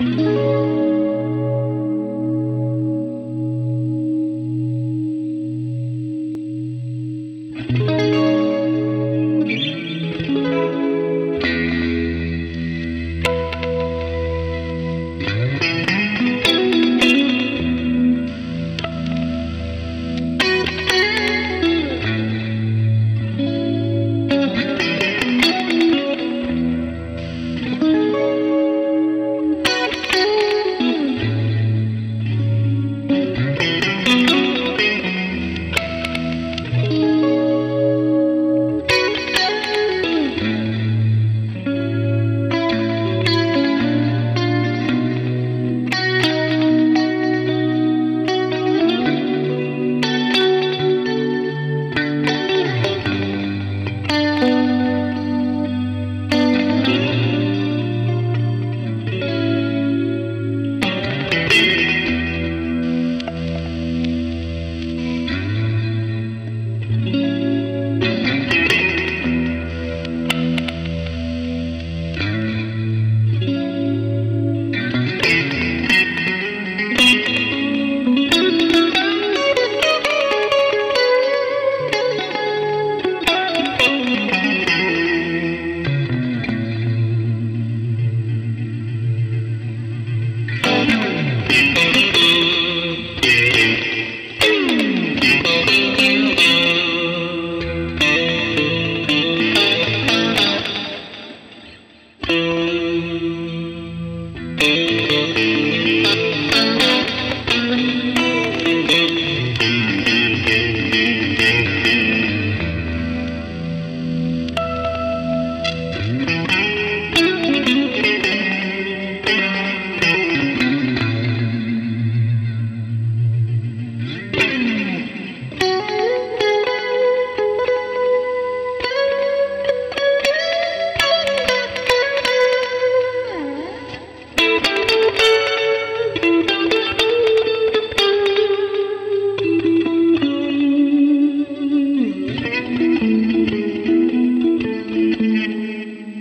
Música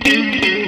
do do